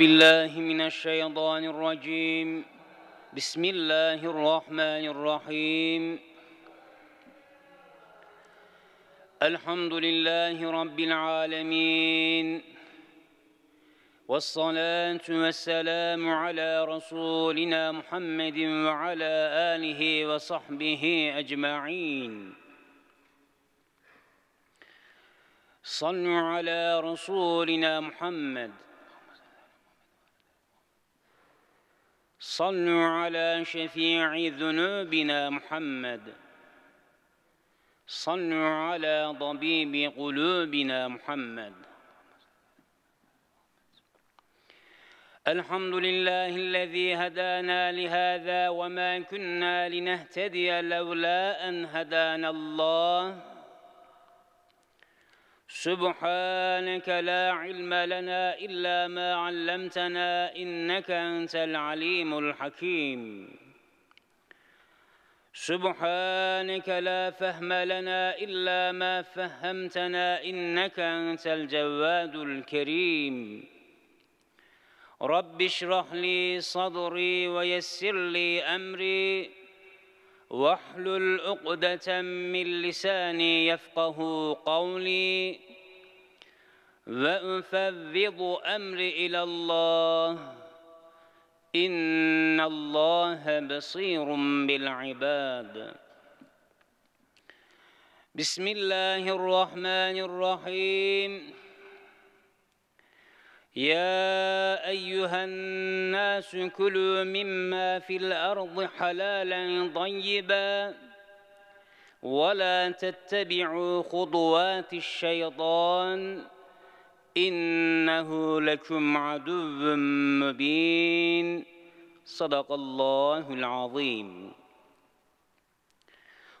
بالله من الشيطان الرجيم. بسم الله الرحمن الرحيم. الحمد لله رب العالمين. والصلاة والسلام على رسولنا محمد وعلى آله وصحبه أجمعين. صلوا على رسولنا محمد. صلوا على شفيع ذنوبنا محمد. صلوا على طبيب قلوبنا محمد. الحمد لله الذي هدانا لهذا وما كنا لنهتدي لولا أن هدانا الله. سبحانك لا علم لنا إلا ما علمتنا إنك أنت العليم الحكيم. سبحانك لا فهم لنا إلا ما فهمتنا إنك أنت الجواد الكريم. رب اشرح لي صدري ويسر لي أمري واحلل عقدة من لساني يفقه قولي. وأفوض أمري إلى الله إن الله بصير بالعباد. بسم الله الرحمن الرحيم. يا أيها الناس كلوا مما في الأرض حلالا طيبا ولا تتبعوا خطوات الشيطان إنه لكم عدو مبين. صدق الله العظيم.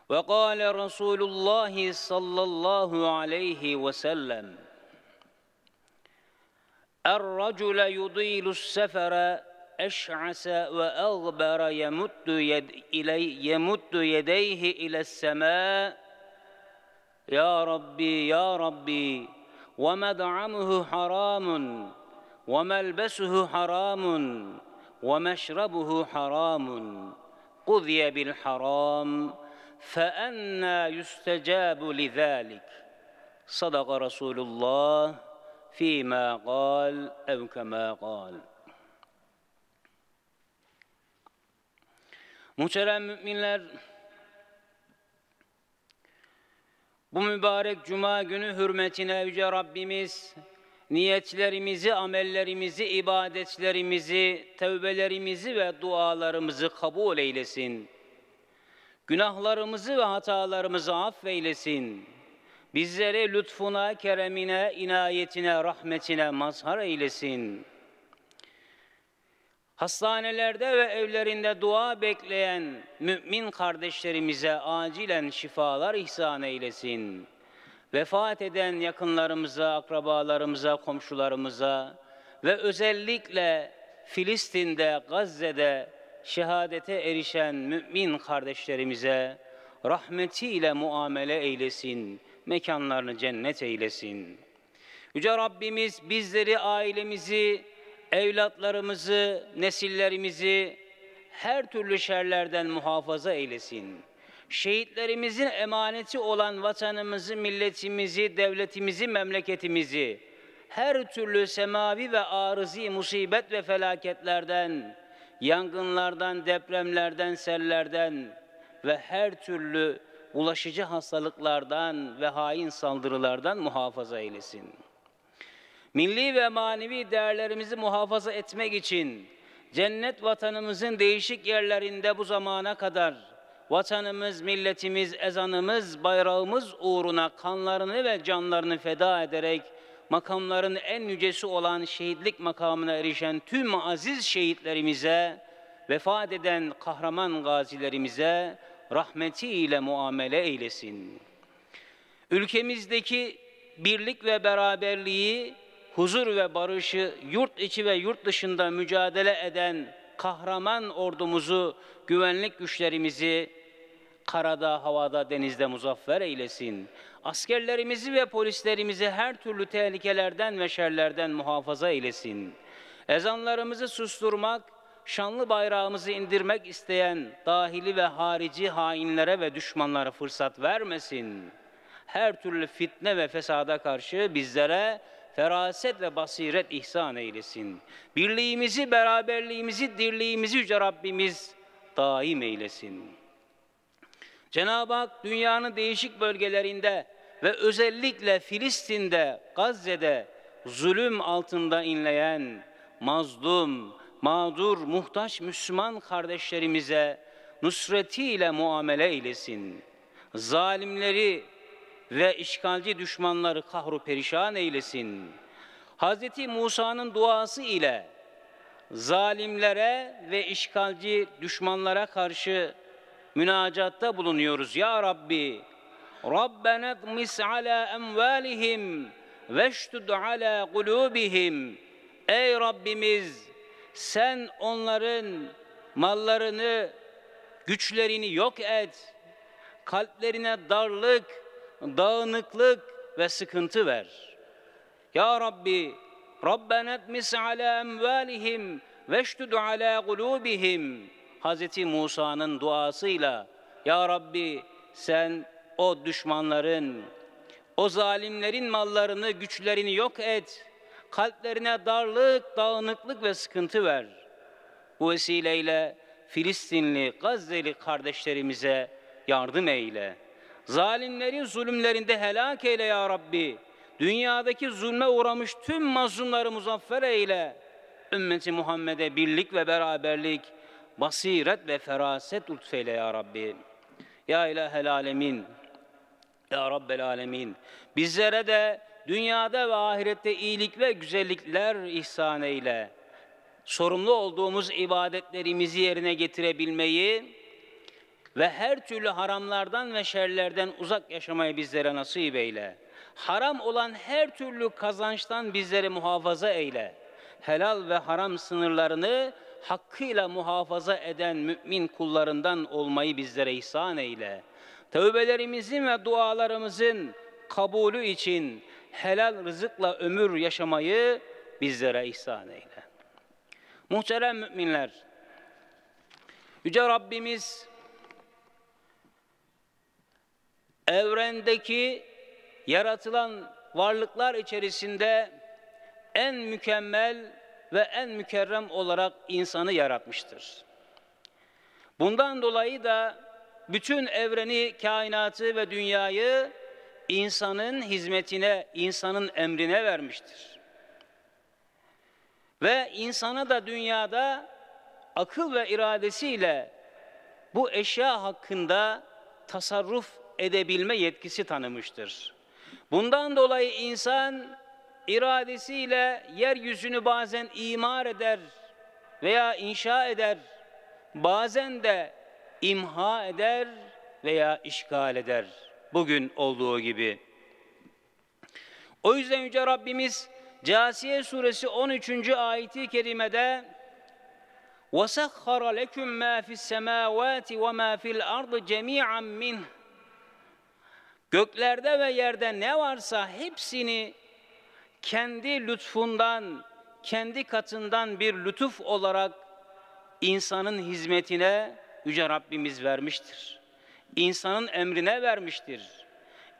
وقال رسول الله صلى الله عليه وسلم الرجل يطيل السفر أشعث وأغبر يمد, يد إلي يمد يديه إلى السماء. يا ربي يا ربي. ومطعمه حرام وملبسه حرام ومشربه حرام. قضي بالحرام فأنا يستجاب لذلك. صدق رسول الله فيما قال أو كما قال. Muhterem müminler, bu mübarek cuma günü hürmetine Yüce Rabbimiz niyetlerimizi, amellerimizi, ibadetlerimizi, tevbelerimizi ve dualarımızı kabul eylesin. Günahlarımızı ve hatalarımızı affeylesin. Bizleri lütfuna, keremine, inayetine, rahmetine mazhar eylesin. Hastanelerde ve evlerinde dua bekleyen mümin kardeşlerimize acilen şifalar ihsan eylesin. Vefat eden yakınlarımıza, akrabalarımıza, komşularımıza ve özellikle Filistin'de, Gazze'de şehadete erişen mümin kardeşlerimize rahmetiyle muamele eylesin mekanlarını cennet eylesin. Yüce Rabbimiz bizleri, ailemizi, evlatlarımızı, nesillerimizi her türlü şerlerden muhafaza eylesin. Şehitlerimizin emaneti olan vatanımızı, milletimizi, devletimizi, memleketimizi her türlü semavi ve arızi musibet ve felaketlerden, yangınlardan, depremlerden, sellerden ve her türlü bulaşıcı hastalıklardan ve hain saldırılardan muhafaza eylesin. Milli ve manevi değerlerimizi muhafaza etmek için cennet vatanımızın değişik yerlerinde bu zamana kadar vatanımız, milletimiz, ezanımız, bayrağımız uğruna kanlarını ve canlarını feda ederek makamların en yücesi olan şehitlik makamına erişen tüm aziz şehitlerimize, vefat eden kahraman gazilerimize rahmetiyle muamele eylesin. Ülkemizdeki birlik ve beraberliği, huzur ve barışı yurt içi ve yurt dışında mücadele eden kahraman ordumuzu, güvenlik güçlerimizi karada, havada, denizde muzaffer eylesin. Askerlerimizi ve polislerimizi her türlü tehlikelerden ve şerlerden muhafaza eylesin. Ezanlarımızı susturmak, şanlı bayrağımızı indirmek isteyen dahili ve harici hainlere ve düşmanlara fırsat vermesin. Her türlü fitne ve fesada karşı bizlere feraset ve basiret ihsan eylesin. Birliğimizi, beraberliğimizi, dirliğimizi Yüce Rabbimiz daim eylesin. Cenab-ı Hak dünyanın değişik bölgelerinde ve özellikle Filistin'de, Gazze'de zulüm altında inleyen mazlum, mağdur, muhtaç Müslüman kardeşlerimize nusretiyle muamele eylesin. Zalimleri ve işgalci düşmanları kahru perişan eylesin. Hz. Musa'nın duası ile zalimlere ve işgalci düşmanlara karşı münacatta bulunuyoruz. Ya Rabbi, Rabbena dmis ala emvalihim veştud ala kulubihim. Ey Rabbimiz, sen onların mallarını, güçlerini yok et. Kalplerine darlık, dağınıklık ve sıkıntı ver. Ya Rabbi, Rabbena etmis ala emvalihim veştud ala kulubihim. Hz. Musa'nın duasıyla Ya Rabbi sen o düşmanların, o zalimlerin mallarını, güçlerini yok et. Kalplerine darlık, dağınıklık ve sıkıntı ver. Bu vesileyle Filistinli, Gazze'li kardeşlerimize yardım eyle. Zalimlerin zulümlerinde helak eyle ya Rabbi. Dünyadaki zulme uğramış tüm mazlumları muzaffer eyle. Ümmeti Muhammed'e birlik ve beraberlik, basiret ve feraset lütfeyle ya Rabbi. Ya ilahel alemin, ya Rabbel alemin. Bizlere de dünyada ve ahirette iyilik ve güzellikler ihsan eyle. Sorumlu olduğumuz ibadetlerimizi yerine getirebilmeyi, ve her türlü haramlardan ve şerlerden uzak yaşamayı bizlere nasip eyle. Haram olan her türlü kazançtan bizleri muhafaza eyle. Helal ve haram sınırlarını hakkıyla muhafaza eden mümin kullarından olmayı bizlere ihsan eyle. Tövbelerimizin ve dualarımızın kabulü için helal rızıkla ömür yaşamayı bizlere ihsan eyle. Muhterem müminler, Yüce Rabbimiz evrendeki yaratılan varlıklar içerisinde en mükemmel ve en mükerrem olarak insanı yaratmıştır. Bundan dolayı da bütün evreni, kainatı ve dünyayı insanın hizmetine, insanın emrine vermiştir. Ve insana da dünyada akıl ve iradesiyle bu eşya hakkında tasarruf edebilme yetkisi tanımıştır. Bundan dolayı insan iradesiyle yeryüzünü bazen imar eder veya inşa eder, bazen de imha eder veya işgal eder. Bugün olduğu gibi. O yüzden Yüce Rabbimiz Casiye suresi 13. ayeti kerimede وَسَخَّرَ لَكُمْ مَا فِي السَّمَاوَاتِ وَمَا فِي الْأَرْضِ جَمِيعًا مِنْهِ Göklerde ve yerde ne varsa hepsini kendi lütfundan, kendi katından bir lütuf olarak insanın hizmetine Yüce Rabbimiz vermiştir. İnsanın emrine vermiştir.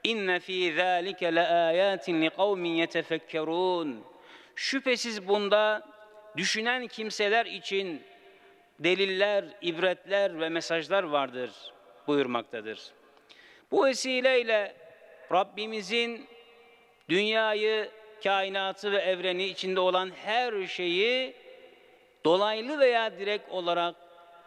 İnne fî zâlike le âyâtin li kavmin yetefekkerûn. Şüphesiz bunda düşünen kimseler için deliller, ibretler ve mesajlar vardır buyurmaktadır. Bu vesileyle Rabbimizin dünyayı, kainatı ve evreni içinde olan her şeyi dolaylı veya direkt olarak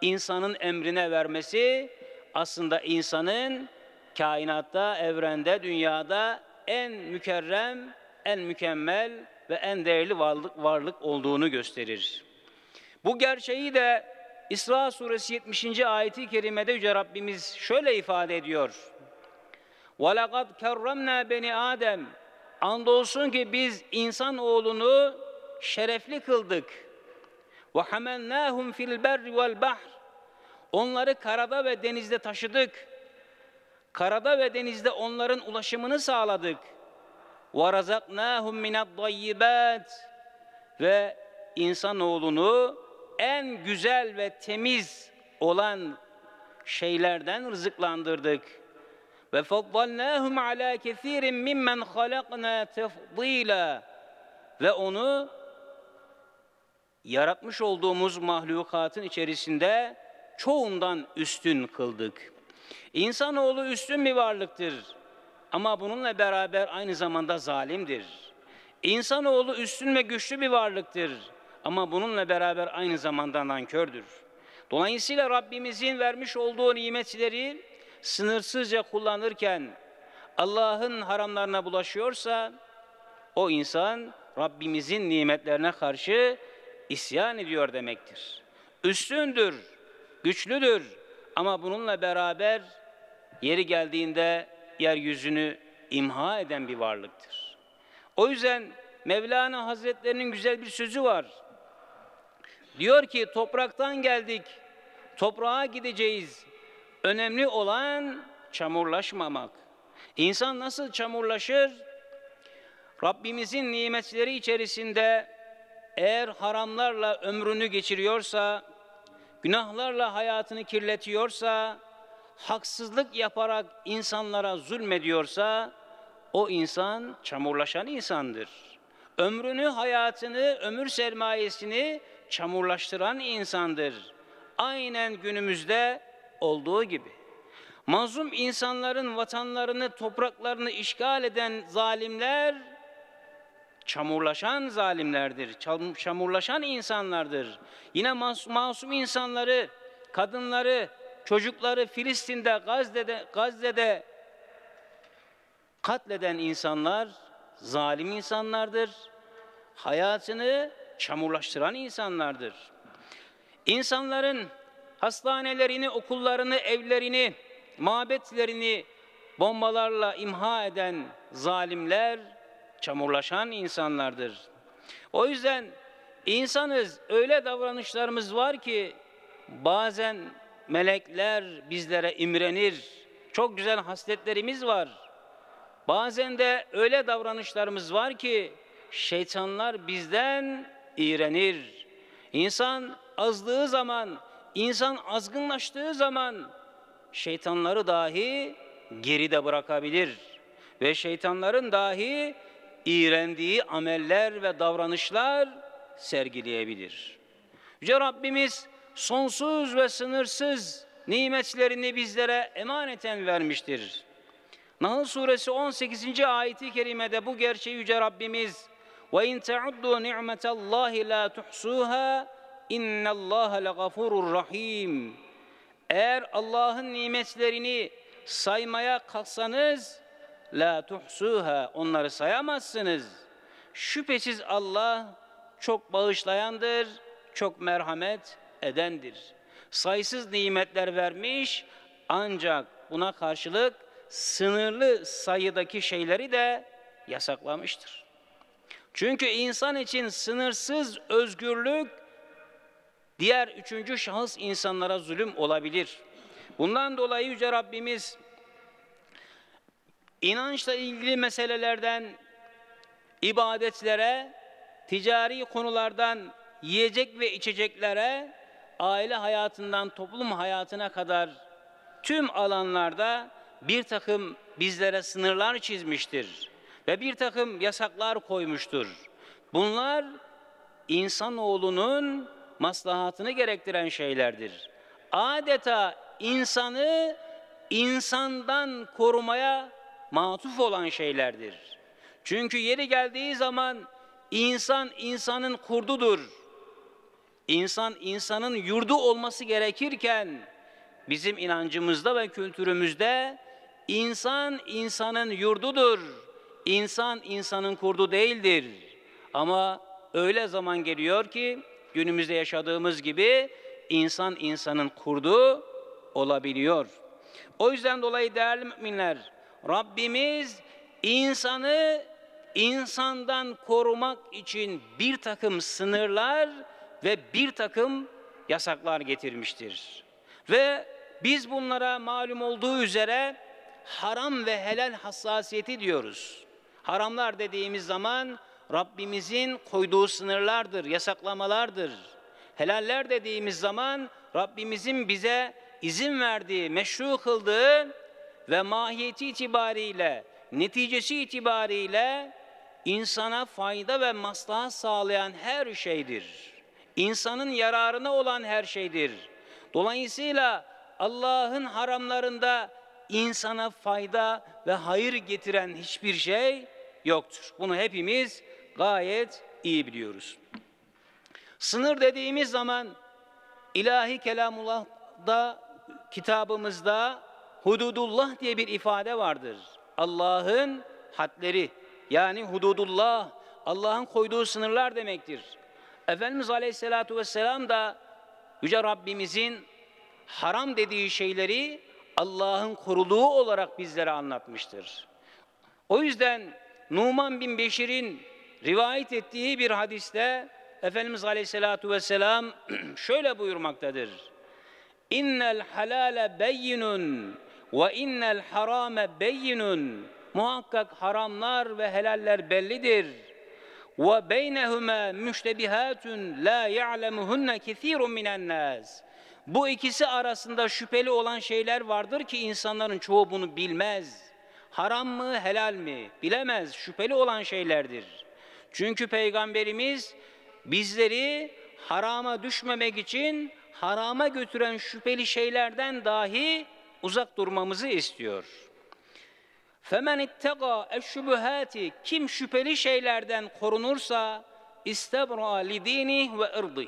insanın emrine vermesi aslında insanın kainatta, evrende, dünyada en mükerrem, en mükemmel ve en değerli varlık varlık olduğunu gösterir. Bu gerçeği de İsra suresi 70. ayeti kerimede Yüce Rabbimiz şöyle ifade ediyor. وَلَقَدْ كَرَّمْنَا beni Adem. Andolsun ki biz insan oğlunu şerefli kıldık. وَحَمَلْنَاهُمْ fil الْبَرِّ وَالْبَحْرِ Onları karada ve denizde taşıdık. Karada ve denizde onların ulaşımını sağladık. وَرَزَقْنَاهُمْ مِنَ الطَّيِّبَاتِ Ve insanoğlunu en güzel ve temiz olan şeylerden rızıklandırdık. Ve faddalnâhum alâ kesirin mimmen halaknâ tefdîlâ. Ve onu yaratmış olduğumuz mahlukatın içerisinde çoğundan üstün kıldık. İnsanoğlu üstün bir varlıktır. Ama bununla beraber aynı zamanda zalimdir. İnsanoğlu üstün ve güçlü bir varlıktır. Ama bununla beraber aynı zamanda nankördür. Dolayısıyla Rabbimizin vermiş olduğu nimetleri sınırsızca kullanırken Allah'ın haramlarına bulaşıyorsa o insan Rabbimizin nimetlerine karşı isyan ediyor demektir. Üstündür, güçlüdür ama bununla beraber yeri geldiğinde yeryüzünü imha eden bir varlıktır. O yüzden Mevlana Hazretlerinin güzel bir sözü var. Diyor ki topraktan geldik, toprağa gideceğiz. Önemli olan çamurlaşmamak. İnsan nasıl çamurlaşır? Rabbimizin nimetleri içerisinde eğer haramlarla ömrünü geçiriyorsa, günahlarla hayatını kirletiyorsa, haksızlık yaparak insanlara zulmediyorsa, o insan çamurlaşan insandır. Ömrünü, hayatını, ömür sermayesini çamurlaştıran insandır. Aynen günümüzde olduğu gibi. Mazlum insanların vatanlarını, topraklarını işgal eden zalimler çamurlaşan zalimlerdir, çamurlaşan insanlardır. Yine masum insanları, kadınları, çocukları Filistin'de, Gazze'de, Gazze'de katleden insanlar zalim insanlardır. Hayatını çamurlaştıran insanlardır. İnsanların hastanelerini, okullarını, evlerini, mabetlerini bombalarla imha eden zalimler çamurlaşan insanlardır. O yüzden insanız öyle davranışlarımız var ki bazen melekler bizlere imrenir. Çok güzel hasletlerimiz var. Bazen de öyle davranışlarımız var ki şeytanlar bizden iğrenir. İnsan azdığı zaman, insan azgınlaştığı zaman şeytanları dahi geride bırakabilir. Ve şeytanların dahi iğrendiği ameller ve davranışlar sergileyebilir. Yüce Rabbimiz sonsuz ve sınırsız nimetlerini bizlere emaneten vermiştir. Nahl suresi 18. ayeti kerimede bu gerçeği Yüce Rabbimiz ve in ta'uddu ni'metallahi la tuhsuha innallaha legafurur rahim. Eğer Allah'ın nimetlerini saymaya kalksanız la tuhsuha onları sayamazsınız. Şüphesiz Allah çok bağışlayandır, çok merhamet edendir. Sayısız nimetler vermiş ancak buna karşılık sınırlı sayıdaki şeyleri de yasaklamıştır. Çünkü insan için sınırsız özgürlük diğer üçüncü şahıs insanlara zulüm olabilir. Bundan dolayı Yüce Rabbimiz inançla ilgili meselelerden ibadetlere, ticari konulardan yiyecek ve içeceklere, aile hayatından toplum hayatına kadar tüm alanlarda bir takım bizlere sınırlar çizmiştir ve bir takım yasaklar koymuştur. Bunlar insanoğlunun maslahatını gerektiren şeylerdir. Adeta insanı insandan korumaya matuf olan şeylerdir. Çünkü yeri geldiği zaman insan insanın kurdudur. İnsan insanın yurdu olması gerekirken bizim inancımızda ve kültürümüzde insan insanın yurdudur. İnsan insanın kurdu değildir. Ama öyle zaman geliyor ki günümüzde yaşadığımız gibi insan insanın kurdu olabiliyor. O yüzden dolayı değerli müminler Rabbimiz insanı insandan korumak için bir takım sınırlar ve bir takım yasaklar getirmiştir. Ve biz bunlara malum olduğu üzere haram ve helal hassasiyeti diyoruz. Haramlar dediğimiz zaman Rabbimizin koyduğu sınırlardır, yasaklamalardır. Helaller dediğimiz zaman Rabbimizin bize izin verdiği, meşru kıldığı ve mahiyeti itibariyle, neticesi itibariyle insana fayda ve maslahat sağlayan her şeydir. İnsanın yararına olan her şeydir. Dolayısıyla Allah'ın haramlarında insana fayda ve hayır getiren hiçbir şey yoktur. Bunu hepimiz gayet iyi biliyoruz. Sınır dediğimiz zaman ilahi kelamullah'da kitabımızda hududullah diye bir ifade vardır. Allah'ın hadleri yani hududullah Allah'ın koyduğu sınırlar demektir. Efendimiz Aleyhisselatü Vesselam da Yüce Rabbimizin haram dediği şeyleri Allah'ın koruluğu olarak bizlere anlatmıştır. O yüzden Numan bin Beşir'in rivayet ettiği bir hadiste Efendimiz Aleyhisselatü Vesselam şöyle buyurmaktadır. İnnel halale beyinun ve innel harame beyinun. Muhakkak haramlar ve helaller bellidir. Ve beynehuma müştebihatun la ya'lemuhunne kesirun minen. Bu ikisi arasında şüpheli olan şeyler vardır ki insanların çoğu bunu bilmez. Haram mı, helal mi? Bilemez. Şüpheli olan şeylerdir. Çünkü Peygamberimiz bizleri harama düşmemek için harama götüren şüpheli şeylerden dahi uzak durmamızı istiyor. Femen ittega eşşubuhati kim şüpheli şeylerden korunursa dini ve ırdı.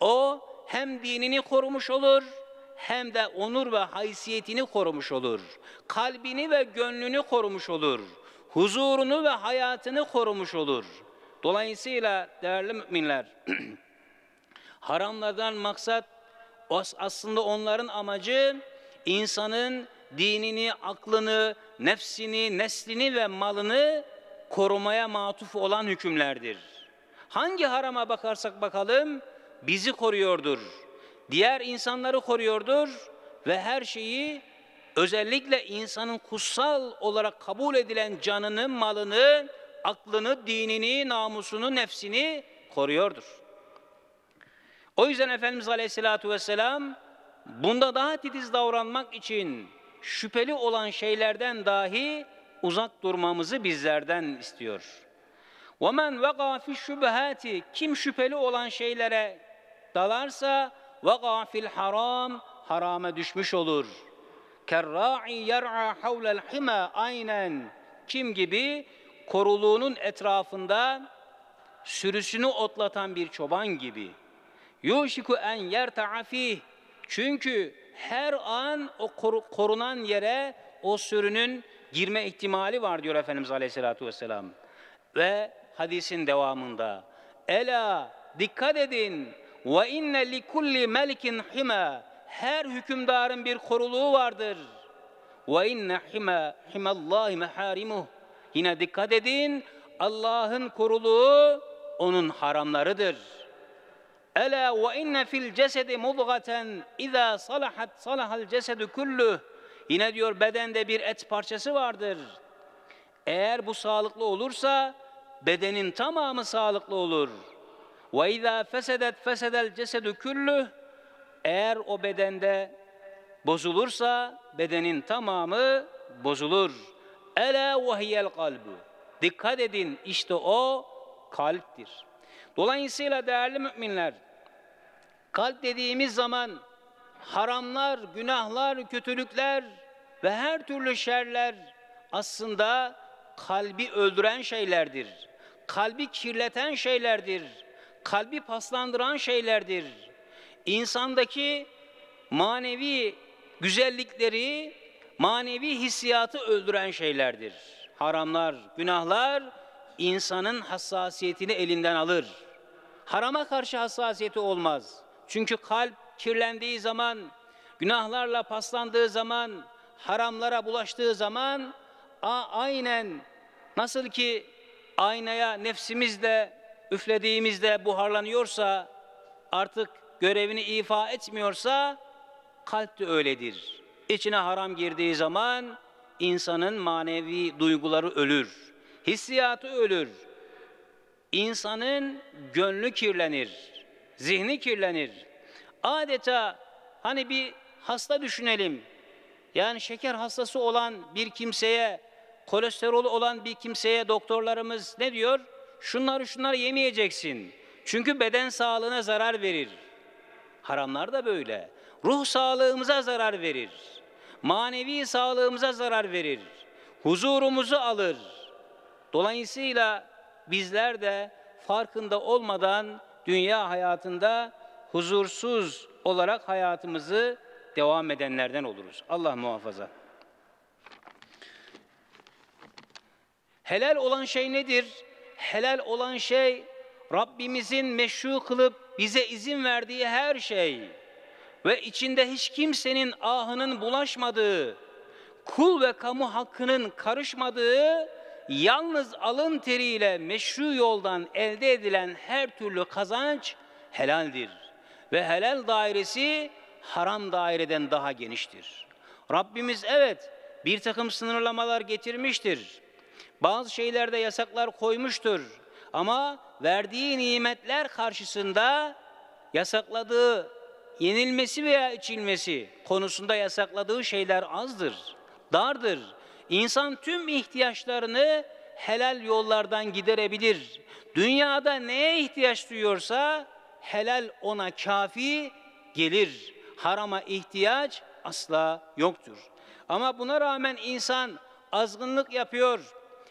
O hem dinini korumuş olur hem de onur ve haysiyetini korumuş olur. Kalbini ve gönlünü korumuş olur. Huzurunu ve hayatını korumuş olur. Dolayısıyla değerli müminler haramlardan maksat aslında onların amacı insanın dinini, aklını, nefsini, neslini ve malını korumaya matuf olan hükümlerdir. Hangi harama bakarsak bakalım bizi koruyordur. Diğer insanları koruyordur ve her şeyi özellikle insanın kutsal olarak kabul edilen canını, malını, aklını, dinini, namusunu, nefsini koruyordur. O yüzden Efendimiz Aleyhisselatü Vesselam bunda daha titiz davranmak için şüpheli olan şeylerden dahi uzak durmamızı bizlerden istiyor. وَمَنْ وَقَى فِي الشُّبَهَاتِ Kim şüpheli olan şeylere dalarsa وَقَى فِي الْحَرَامِ Harama düşmüş olur. Kerra'i yer'a havlel hima aynen. Kim gibi? Koruluğunun etrafında sürüsünü otlatan bir çoban gibi. Yuşiku en yer ta'afih çünkü her an o korunan yere o sürünün girme ihtimali var diyor Efendimiz Aleyhisselatü Vesselam. Ve hadisin devamında Ela dikkat edin. Ve inne li kulli melikin hima her hükümdarın bir koruluğu vardır. Ve inne hima himallahi meharimuh Yine dikkat edin Allah'ın koruluğu onun haramlarıdır. Ela ve inne fil cesedi mudgaten iza salahat salahal cesedu kulluh. Yine diyor bedende bir et parçası vardır. Eğer bu sağlıklı olursa bedenin tamamı sağlıklı olur. Ve izâ fesedet fesedel cesedu kulluh. Eğer o bedende bozulursa bedenin tamamı bozulur. Ela ve hiyel kalbu. Dikkat edin işte o kalptir. Dolayısıyla değerli müminler, kalp dediğimiz zaman haramlar, günahlar, kötülükler ve her türlü şerler aslında kalbi öldüren şeylerdir. Kalbi kirleten şeylerdir. Kalbi paslandıran şeylerdir. İnsandaki manevi güzellikleri, manevi hissiyatı öldüren şeylerdir. Haramlar, günahlar insanın hassasiyetini elinden alır. Harama karşı hassasiyeti olmaz. Çünkü kalp kirlendiği zaman, günahlarla paslandığı zaman, haramlara bulaştığı zaman aynen nasıl ki aynaya nefsimizle üflediğimizde buharlanıyorsa artık görevini ifa etmiyorsa kalp de öyledir. İçine haram girdiği zaman insanın manevi duyguları ölür. Hissiyatı ölür. insanın gönlü kirlenir, zihni kirlenir. Adeta hani bir hasta düşünelim. Yani şeker hastası olan bir kimseye, kolesterol olan bir kimseye doktorlarımız ne diyor? Şunları şunları yemeyeceksin. Çünkü beden sağlığına zarar verir. Haramlar da böyle. Ruh sağlığımıza zarar verir. Manevi sağlığımıza zarar verir. Huzurumuzu alır. Dolayısıyla bizler de farkında olmadan dünya hayatında huzursuz olarak hayatımızı devam edenlerden oluruz. Allah muhafaza. Helal olan şey nedir? Helal olan şey Rabbimizin meşru kılıp bize izin verdiği her şey ve içinde hiç kimsenin ahının bulaşmadığı, kul ve kamu hakkının karışmadığı, yalnız alın teriyle meşru yoldan elde edilen her türlü kazanç helaldir. Ve helal dairesi haram daireden daha geniştir. Rabbimiz evet bir takım sınırlamalar getirmiştir. Bazı şeylerde yasaklar koymuştur. Ama verdiği nimetler karşısında yasakladığı yenilmesi veya içilmesi konusunda yasakladığı şeyler azdır, dardır. İnsan tüm ihtiyaçlarını helal yollardan giderebilir. Dünyada neye ihtiyaç duyuyorsa helal ona kafi gelir. Harama ihtiyaç asla yoktur. Ama buna rağmen insan azgınlık yapıyor.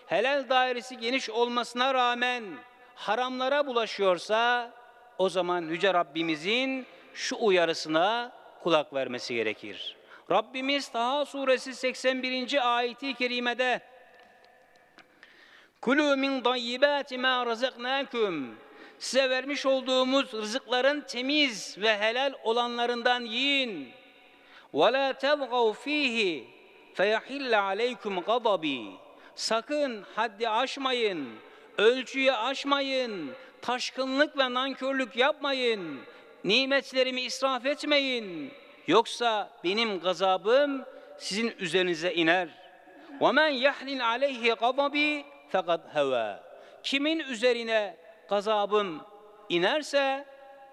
Helal dairesi geniş olmasına rağmen haramlara bulaşıyorsa o zaman Yüce Rabbimizin şu uyarısına kulak vermesi gerekir. Rabbimiz Taha suresi 81. ayeti kerimede Kulu min dayyibati ma razaknakum Size vermiş olduğumuz rızıkların temiz ve helal olanlarından yiyin. Ve la tevgav fihi feyahille aleykum gadabi. Sakın haddi aşmayın, ölçüyü aşmayın, taşkınlık ve nankörlük yapmayın. Nimetlerimi israf etmeyin. Yoksa benim gazabım sizin üzerinize iner. وَمَنْ يَحْلِلْ عَلَيْهِ غَضَبِي فَقَدْ هَوَى Kimin üzerine gazabım inerse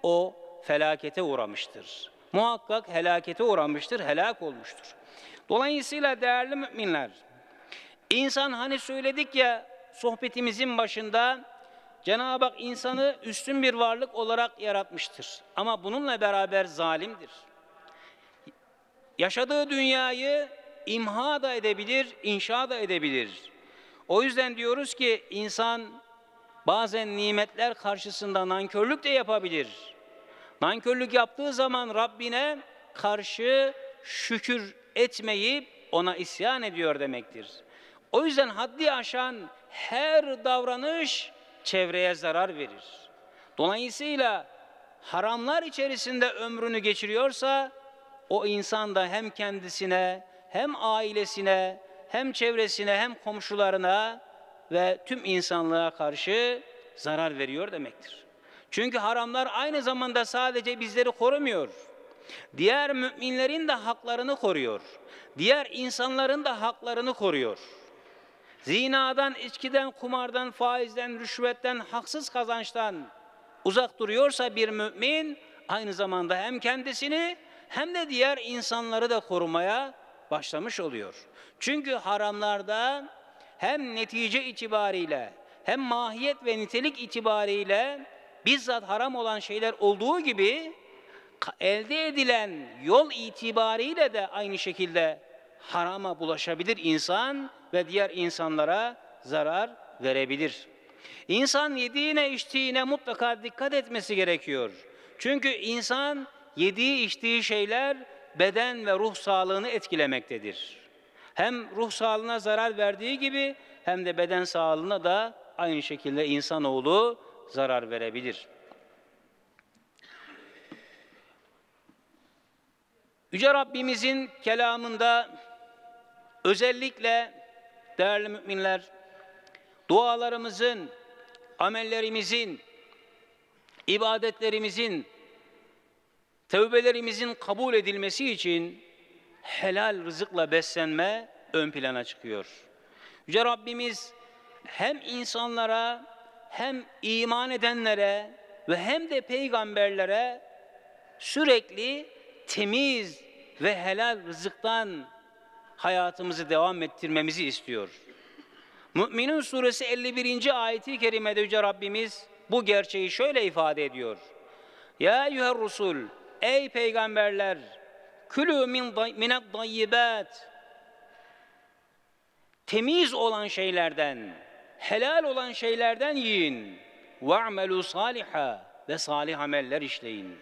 o felakete uğramıştır. Muhakkak helakete uğramıştır, helak olmuştur. Dolayısıyla değerli müminler, insan hani söyledik ya sohbetimizin başında Cenab-ı Hak insanı üstün bir varlık olarak yaratmıştır. Ama bununla beraber zalimdir. Yaşadığı dünyayı imha da edebilir, inşa da edebilir. O yüzden diyoruz ki insan bazen nimetler karşısında nankörlük de yapabilir. Nankörlük yaptığı zaman Rabbine karşı şükür etmeyip ona isyan ediyor demektir. O yüzden haddi aşan her davranış çevreye zarar verir. Dolayısıyla haramlar içerisinde ömrünü geçiriyorsa o insan da hem kendisine hem ailesine hem çevresine hem komşularına ve tüm insanlığa karşı zarar veriyor demektir. Çünkü haramlar aynı zamanda sadece bizleri korumuyor. Diğer müminlerin de haklarını koruyor. Diğer insanların da haklarını koruyor. Zinadan, içkiden, kumardan, faizden, rüşvetten, haksız kazançtan uzak duruyorsa bir mümin aynı zamanda hem kendisini hem de diğer insanları da korumaya başlamış oluyor. Çünkü haramlarda hem netice itibariyle hem mahiyet ve nitelik itibariyle bizzat haram olan şeyler olduğu gibi elde edilen yol itibariyle de aynı şekilde harama bulaşabilir insan ve diğer insanlara zarar verebilir. İnsan yediğine içtiğine mutlaka dikkat etmesi gerekiyor. Çünkü insan yediği içtiği şeyler beden ve ruh sağlığını etkilemektedir. Hem ruh sağlığına zarar verdiği gibi hem de beden sağlığına da aynı şekilde insanoğlu zarar verebilir. Yüce Rabbimizin kelamında özellikle değerli müminler dualarımızın, amellerimizin, ibadetlerimizin, tevbelerimizin kabul edilmesi için helal rızıkla beslenme ön plana çıkıyor. Yüce Rabbimiz hem insanlara hem iman edenlere ve hem de peygamberlere sürekli temiz ve helal rızıktan hayatımızı devam ettirmemizi istiyor. Mü'minun suresi 51. ayeti kerimede Yüce Rabbimiz bu gerçeği şöyle ifade ediyor. Ya eyyüher rusul, ey peygamberler, külü min minet dayyibat, temiz olan şeylerden, helal olan şeylerden yiyin. Ve'melu saliha ve salih ameller işleyin.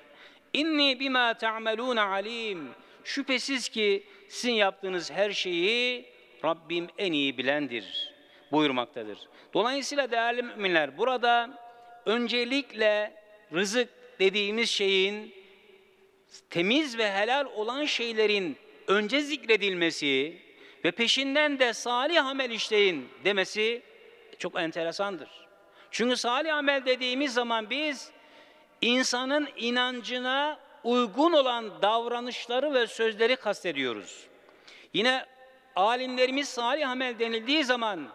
İnni bima ta'melun alim. Şüphesiz ki sizin yaptığınız her şeyi Rabbim en iyi bilendir buyurmaktadır. Dolayısıyla değerli müminler burada öncelikle rızık dediğimiz şeyin temiz ve helal olan şeylerin önce zikredilmesi ve peşinden de salih amel işleyin demesi çok enteresandır. Çünkü salih amel dediğimiz zaman biz insanın inancına uygun olan davranışları ve sözleri kastediyoruz. Yine alimlerimiz salih amel denildiği zaman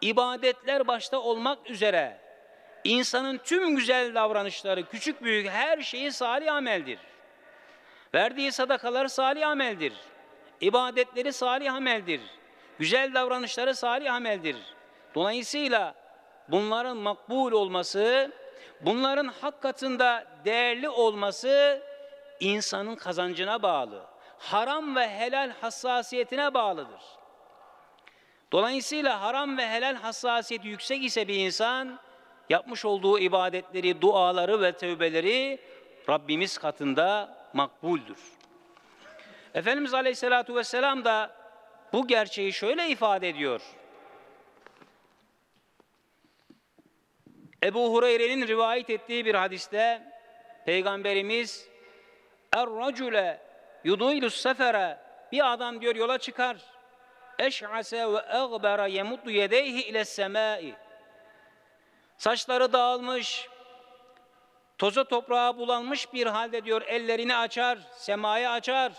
ibadetler başta olmak üzere insanın tüm güzel davranışları, küçük büyük her şeyi salih ameldir. Verdiği sadakalar salih ameldir. İbadetleri salih ameldir. Güzel davranışları salih ameldir. Dolayısıyla bunların makbul olması, bunların hak katında değerli olması insanın kazancına bağlı. Haram ve helal hassasiyetine bağlıdır. Dolayısıyla haram ve helal hassasiyeti yüksek ise bir insan yapmış olduğu ibadetleri, duaları ve tövbeleri Rabbimiz katında makbuldür. Efendimiz Aleyhisselatü Vesselam da bu gerçeği şöyle ifade ediyor. Ebu Hureyre'nin rivayet ettiği bir hadiste Peygamberimiz Er-racule yuduylus sefere bir adam diyor yola çıkar. Eş'ase ve egbera yemuddu yedeyhi ile semai. Saçları dağılmış, toza toprağa bulanmış bir halde diyor ellerini açar, semaya açar.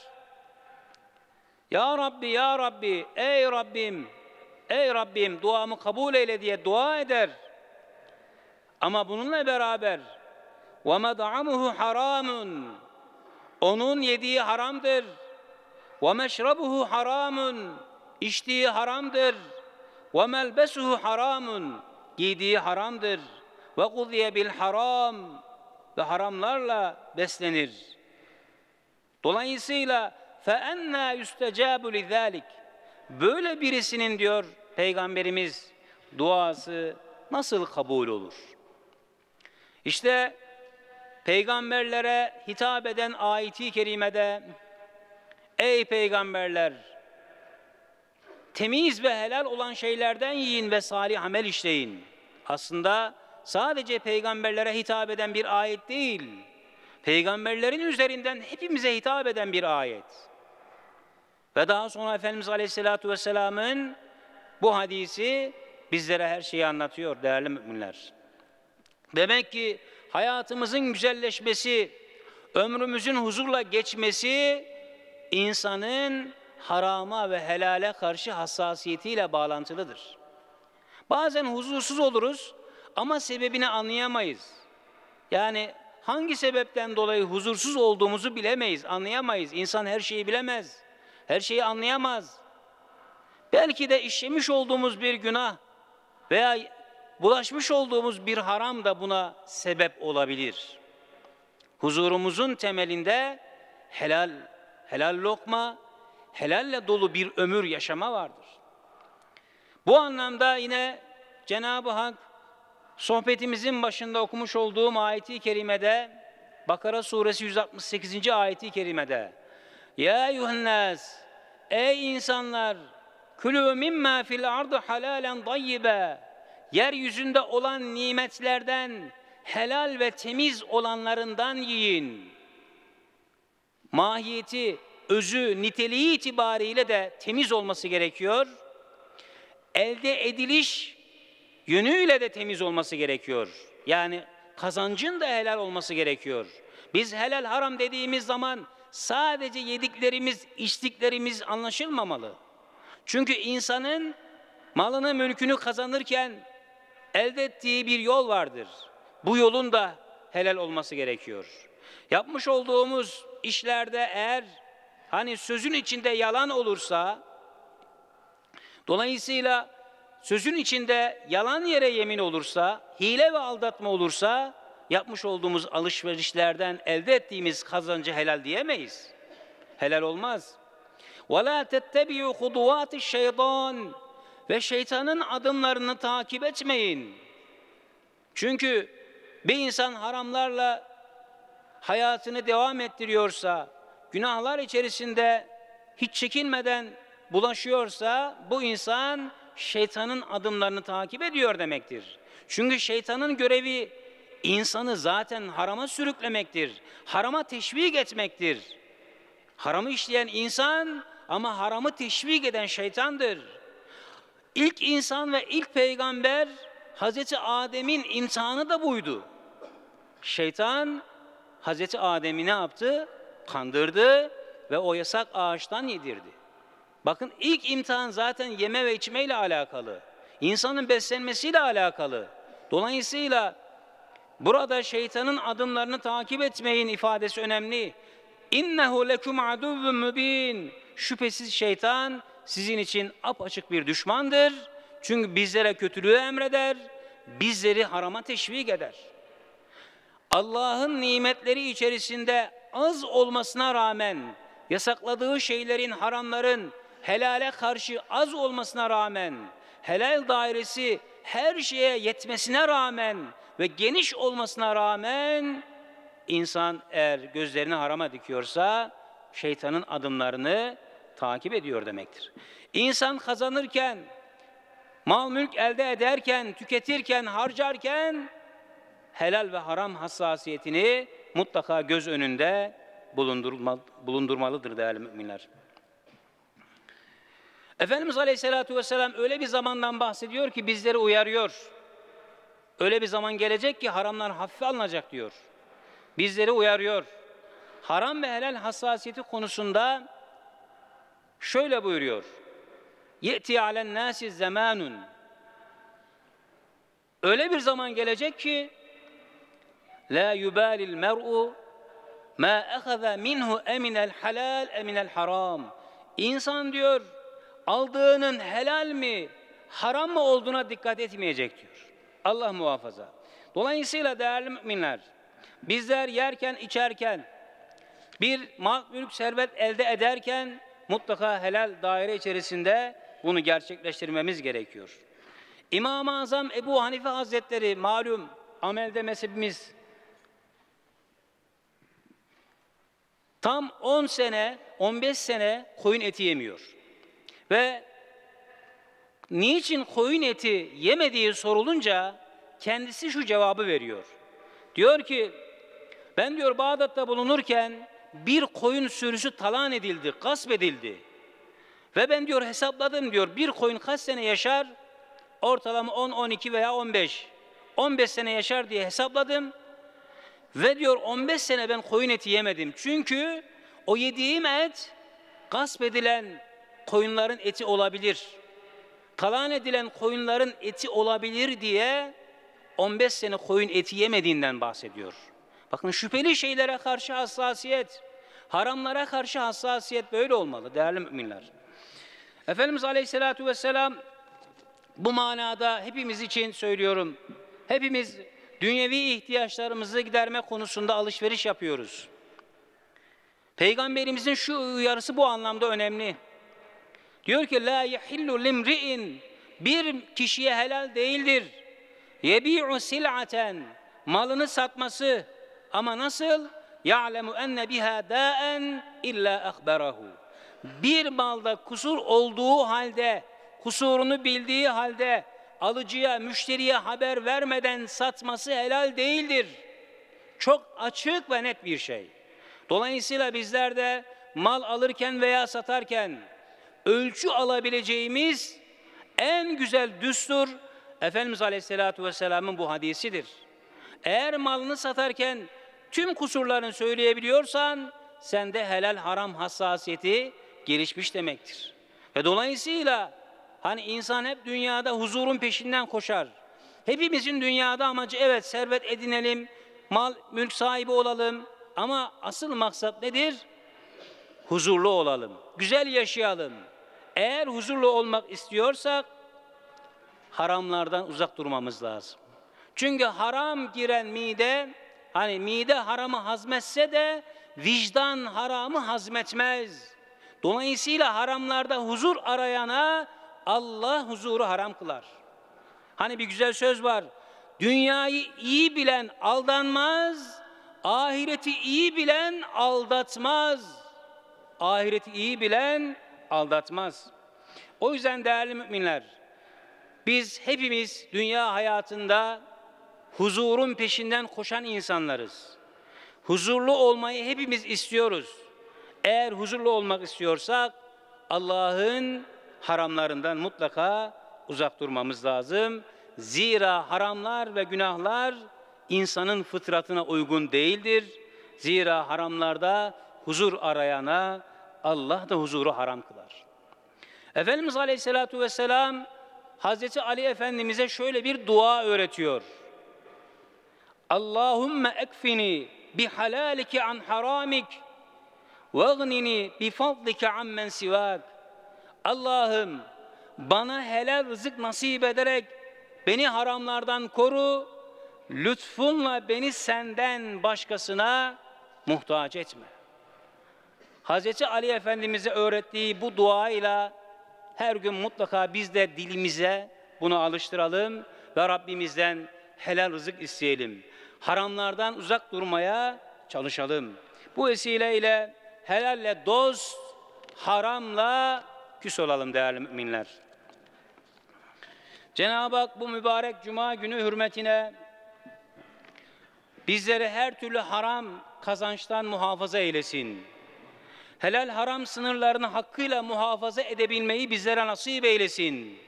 Ya Rabbi, Ya Rabbi, ey Rabbim, ey Rabbim duamı kabul eyle diye dua eder. Ama bununla beraber وَمَدْعَمُهُ haramun Onun yediği haramdır. وَمَشْرَبُهُ haramun içtiği haramdır. وَمَلْبَسُهُ haramun Giydiği haramdır. وَقُضِيَ bil haram Ve haramlarla beslenir. Dolayısıyla فَاَنَّا يُسْتَجَابُ لِذَٰلِكِ Böyle birisinin diyor Peygamberimiz duası nasıl kabul olur? İşte peygamberlere hitap eden ayeti kerimede Ey peygamberler temiz ve helal olan şeylerden yiyin ve salih amel işleyin. Aslında sadece peygamberlere hitap eden bir ayet değil. Peygamberlerin üzerinden hepimize hitap eden bir ayet. Ve daha sonra Efendimiz Aleyhisselatü Vesselam'ın bu hadisi bizlere her şeyi anlatıyor değerli müminler. Demek ki hayatımızın güzelleşmesi, ömrümüzün huzurla geçmesi insanın harama ve helale karşı hassasiyetiyle bağlantılıdır. Bazen huzursuz oluruz ama sebebini anlayamayız. Yani hangi sebepten dolayı huzursuz olduğumuzu bilemeyiz, anlayamayız. İnsan her şeyi bilemez, her şeyi anlayamaz. Belki de işlemiş olduğumuz bir günah veya bulaşmış olduğumuz bir haram da buna sebep olabilir. Huzurumuzun temelinde helal, helal lokma, helalle dolu bir ömür yaşama vardır. Bu anlamda yine Cenab-ı Hak sohbetimizin başında okumuş olduğum ayeti kerimede Bakara suresi 168. ayeti kerimede Ya eyyühennâs Ey insanlar külü mimma fil ardı halalen dayyibe yeryüzünde olan nimetlerden helal ve temiz olanlarından yiyin. Mahiyeti, özü, niteliği itibariyle de temiz olması gerekiyor. Elde ediliş yönüyle de temiz olması gerekiyor. Yani kazancın da helal olması gerekiyor. Biz helal haram dediğimiz zaman sadece yediklerimiz, içtiklerimiz anlaşılmamalı. Çünkü insanın malını, mülkünü kazanırken elde ettiği bir yol vardır. Bu yolun da helal olması gerekiyor. Yapmış olduğumuz işlerde eğer hani sözün içinde yalan olursa dolayısıyla sözün içinde yalan yere yemin olursa, hile ve aldatma olursa yapmış olduğumuz alışverişlerden elde ettiğimiz kazancı helal diyemeyiz. Helal olmaz. وَلَا تَتَّبِعُوا خُضُوَاتِ الشَّيْطَانِ ve şeytanın adımlarını takip etmeyin. Çünkü bir insan haramlarla hayatını devam ettiriyorsa, günahlar içerisinde hiç çekinmeden bulaşıyorsa bu insan şeytanın adımlarını takip ediyor demektir. Çünkü şeytanın görevi insanı zaten harama sürüklemektir. Harama teşvik etmektir. Haramı işleyen insan ama haramı teşvik eden şeytandır. İlk insan ve ilk peygamber Hazreti Adem'in imtihanı da buydu. Şeytan Hazreti Adem'i ne yaptı? Kandırdı ve o yasak ağaçtan yedirdi. Bakın ilk imtihan zaten yeme ve içmeyle alakalı. İnsanın beslenmesiyle alakalı. Dolayısıyla burada şeytanın adımlarını takip etmeyin ifadesi önemli. İnnehu lekum aduvvun mübin. Şüphesiz şeytan sizin için apaçık bir düşmandır. Çünkü bizlere kötülüğü emreder, bizleri harama teşvik eder. Allah'ın nimetleri içerisinde az olmasına rağmen yasakladığı şeylerin, haramların helale karşı az olmasına rağmen, helal dairesi her şeye yetmesine rağmen ve geniş olmasına rağmen insan eğer gözlerini harama dikiyorsa şeytanın adımlarını takip ediyor demektir. İnsan kazanırken, mal mülk elde ederken, tüketirken, harcarken helal ve haram hassasiyetini mutlaka göz önünde bulundurmalıdır değerli müminler. Efendimiz Aleyhisselatü Vesselam öyle bir zamandan bahsediyor ki bizleri uyarıyor. Öyle bir zaman gelecek ki haramlar hafife alınacak diyor. Bizleri uyarıyor. Haram ve helal hassasiyeti konusunda şöyle buyuruyor. Ye'ti alen nasi zamanun. Öyle bir zaman gelecek ki la yubalil mer'u ma ahaza minhu eminel halal eminel haram. İnsan diyor aldığının helal mi, haram mı olduğuna dikkat etmeyecek diyor. Allah muhafaza. Dolayısıyla değerli müminler, bizler yerken, içerken, bir mal, mülk, servet elde ederken mutlaka helal daire içerisinde bunu gerçekleştirmemiz gerekiyor. İmam-ı Azam Ebu Hanife Hazretleri malum amelde mezhebimiz tam 10 sene, 15 sene koyun eti yemiyor. Ve niçin koyun eti yemediği sorulunca kendisi şu cevabı veriyor. Diyor ki ben diyor Bağdat'ta bulunurken bir koyun sürüsü talan edildi, gasp edildi. Ve ben diyor hesapladım diyor bir koyun kaç sene yaşar? Ortalama 10, 12 veya 15. 15 sene yaşar diye hesapladım. Ve diyor 15 sene ben koyun eti yemedim. Çünkü o yediğim et gasp edilen koyunların eti olabilir. Talan edilen koyunların eti olabilir diye 15 sene koyun eti yemediğinden bahsediyor. Bakın şüpheli şeylere karşı hassasiyet, haramlara karşı hassasiyet böyle olmalı değerli müminler. Efendimiz Aleyhisselatü Vesselam bu manada hepimiz için söylüyorum. Hepimiz dünyevi ihtiyaçlarımızı giderme konusunda alışveriş yapıyoruz. Peygamberimizin şu uyarısı bu anlamda önemli. Diyor ki la yahillu limri'in bir kişiye helal değildir. Yebi'u sil'aten malını satması ama nasıl? Ya'lemu enne biha da'en illa akhbarahu. Bir malda kusur olduğu halde, kusurunu bildiği halde alıcıya, müşteriye haber vermeden satması helal değildir. Çok açık ve net bir şey. Dolayısıyla bizler de mal alırken veya satarken ölçü alabileceğimiz en güzel düstur Efendimiz Aleyhisselatü Vesselam'ın bu hadisidir. Eğer malını satarken tüm kusurlarını söyleyebiliyorsan sende helal haram hassasiyeti gelişmiş demektir. Ve dolayısıyla hani insan hep dünyada huzurun peşinden koşar. Hepimizin dünyada amacı evet servet edinelim, mal, mülk sahibi olalım. Ama asıl maksat nedir? Huzurlu olalım, güzel yaşayalım. Eğer huzurlu olmak istiyorsak haramlardan uzak durmamız lazım. Çünkü haram giren mide, hani mide haramı hazmetse de vicdan haramı hazmetmez. Dolayısıyla haramlarda huzur arayana Allah huzuru haram kılar. Hani bir güzel söz var. Dünyayı iyi bilen aldanmaz, ahireti iyi bilen aldatmaz. Ahireti iyi bilen aldatmaz. O yüzden değerli müminler, biz hepimiz dünya hayatında huzurun peşinden koşan insanlarız. Huzurlu olmayı hepimiz istiyoruz. Eğer huzurlu olmak istiyorsak Allah'ın haramlarından mutlaka uzak durmamız lazım. Zira haramlar ve günahlar insanın fıtratına uygun değildir. Zira haramlarda huzur arayana Allah da huzuru haram kılar. Efendimiz Aleyhisselatü Vesselam Hazreti Ali Efendimiz'e şöyle bir dua öğretiyor. Allahümme ekfini bihalalike an haramik vegnini bifadlike ammen sivak. Allah'ım bana helal rızık nasip ederek beni haramlardan koru, lütfunla beni senden başkasına muhtaç etme. Hz. Ali Efendimiz'e öğrettiği bu duayla her gün mutlaka biz de dilimize bunu alıştıralım ve Rabbimizden helal rızık isteyelim. Haramlardan uzak durmaya çalışalım. Bu vesileyle helalle dost, haramla küs olalım değerli müminler. Cenab-ı Hak bu mübarek cuma günü hürmetine bizleri her türlü haram kazançtan muhafaza eylesin. Helal haram sınırlarını hakkıyla muhafaza edebilmeyi bizlere nasip eylesin.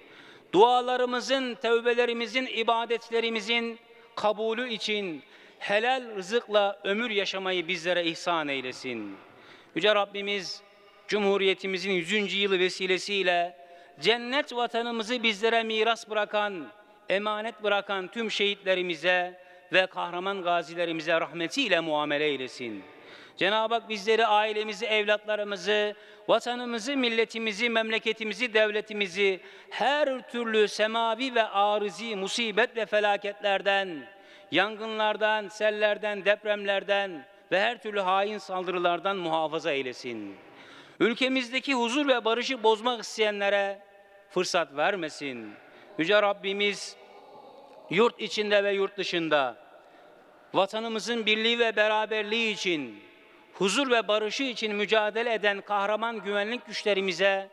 Dualarımızın, tevbelerimizin, ibadetlerimizin kabulü için helal rızıkla ömür yaşamayı bizlere ihsan eylesin. Yüce Rabbimiz Cumhuriyetimizin 100. yılı vesilesiyle cennet vatanımızı bizlere miras bırakan, emanet bırakan tüm şehitlerimize ve kahraman gazilerimize rahmetiyle muamele eylesin. Cenab-ı Hak bizleri, ailemizi, evlatlarımızı, vatanımızı, milletimizi, memleketimizi, devletimizi her türlü semavi ve arızi musibet ve felaketlerden, yangınlardan, sellerden, depremlerden, ve her türlü hain saldırılardan muhafaza eylesin. Ülkemizdeki huzur ve barışı bozmak isteyenlere fırsat vermesin. Yüce Rabbimiz yurt içinde ve yurt dışında vatanımızın birliği ve beraberliği için, huzur ve barışı için mücadele eden kahraman güvenlik güçlerimize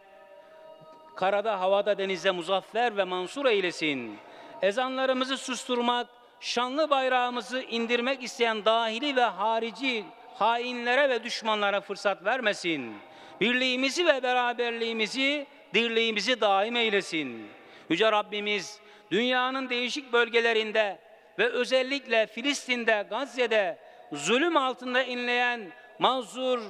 karada, havada, denizde muzaffer ve mansur eylesin. Ezanlarımızı susturmak, şanlı bayrağımızı indirmek isteyen dahili ve harici hainlere ve düşmanlara fırsat vermesin. Birliğimizi ve beraberliğimizi, dirliğimizi daim eylesin. Yüce Rabbimiz dünyanın değişik bölgelerinde ve özellikle Filistin'de, Gazze'de zulüm altında inleyen mazur,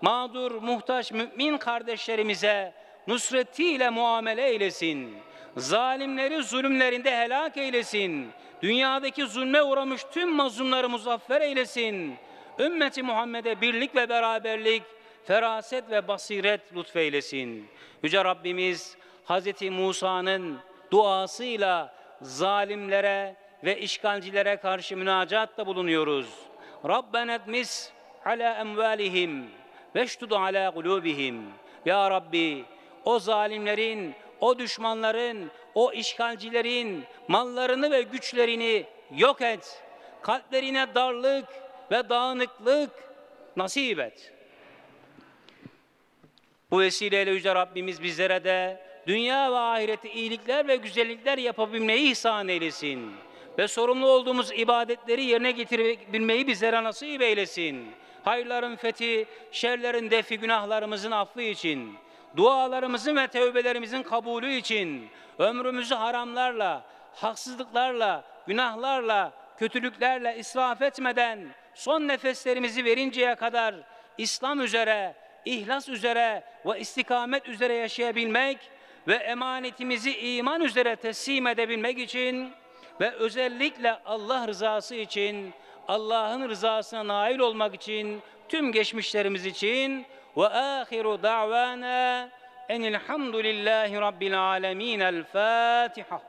mağdur, muhtaç mümin kardeşlerimize nusretiyle muamele eylesin. Zalimleri zulümlerinde helak eylesin dünyadaki zulme uğramış tüm mazlumları muzaffer eylesin. Ümmeti Muhammed'e birlik ve beraberlik, feraset ve basiret lütfeylesin. Yüce Rabbimiz Hz. Musa'nın duasıyla zalimlere ve işgalcilere karşı münacatta bulunuyoruz. Rabbena etmis ala emvalihim veştud ala kulubihim. Ya Rabbi o zalimlerin, o düşmanların, o işgalcilerin mallarını ve güçlerini yok et. Kalplerine darlık ve dağınıklık nasip et. Bu vesileyle Yüce Rabbimiz bizlere de dünya ve ahirette iyilikler ve güzellikler yapabilmeyi ihsan eylesin. Ve sorumlu olduğumuz ibadetleri yerine getirebilmeyi bizlere nasip eylesin. Hayırların fethi, şerlerin defi, günahlarımızın affı için dualarımızın ve tevbelerimizin kabulü için ömrümüzü haramlarla, haksızlıklarla, günahlarla, kötülüklerle israf etmeden son nefeslerimizi verinceye kadar İslam üzere, ihlas üzere ve istikamet üzere yaşayabilmek ve emanetimizi iman üzere teslim edebilmek için ve özellikle Allah rızası için, Allah'ın rızasına nail olmak için, tüm geçmişlerimiz için ve ahiru da'vana enilhamdülillahi rabbil alemin. El Fatiha.